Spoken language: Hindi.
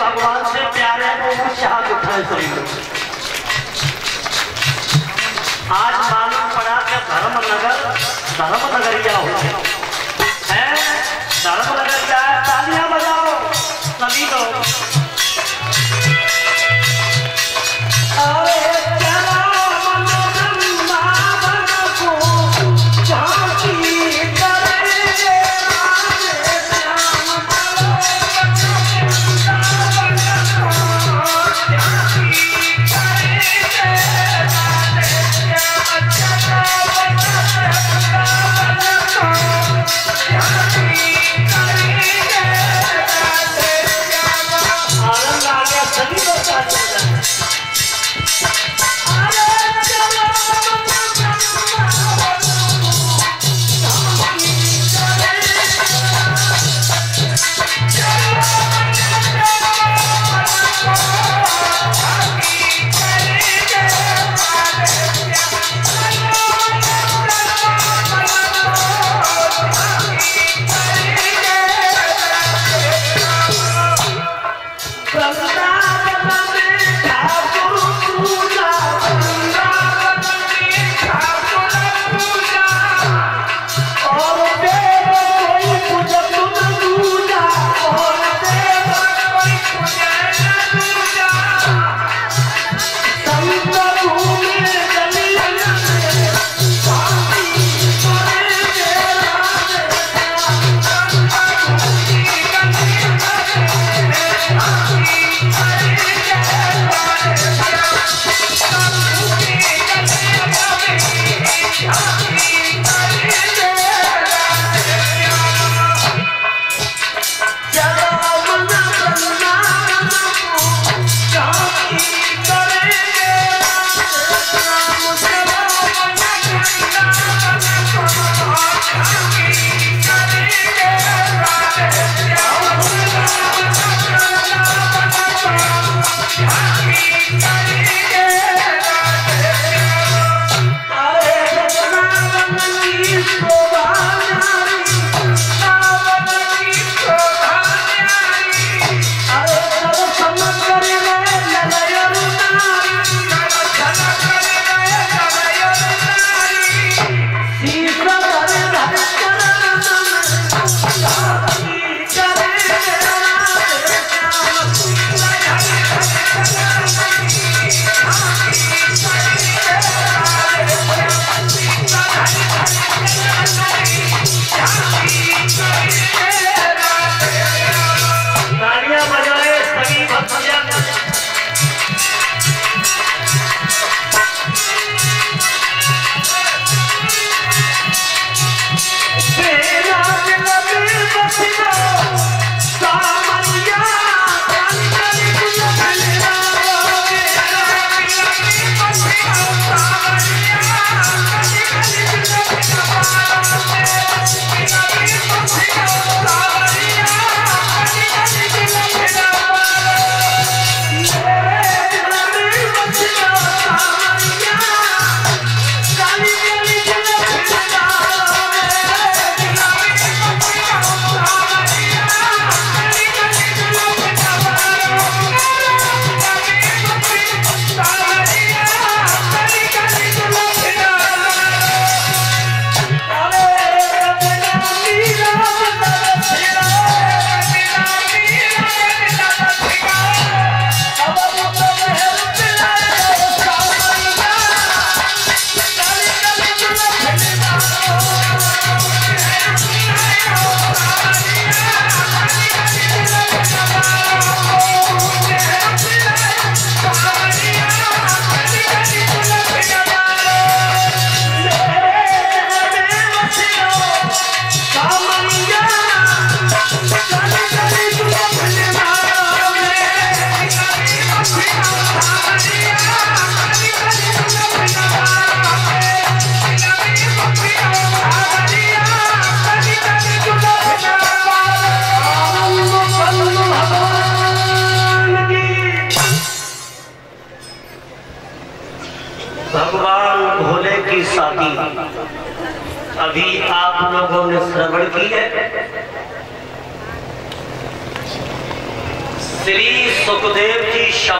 भगवान से प्यार है वो तो उठाए सही आज मालूम पड़ा कि धर्मनगर धर्मनगरिया है। Let's अभी आप लोगों ने श्रवण की है? श्री सुखदेव जी